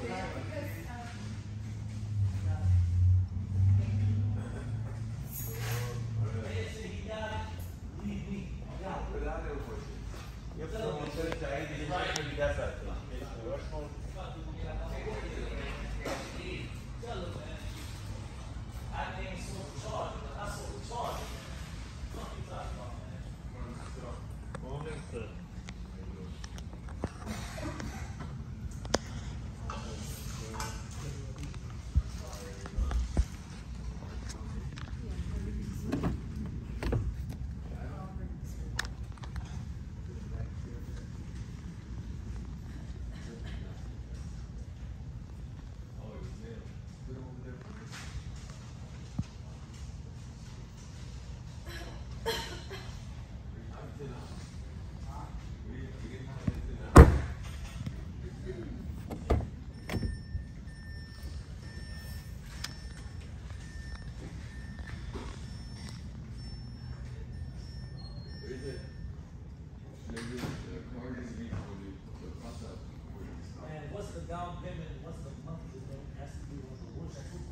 Yeah. And what's the down payment? What's the monthly? Has the worship.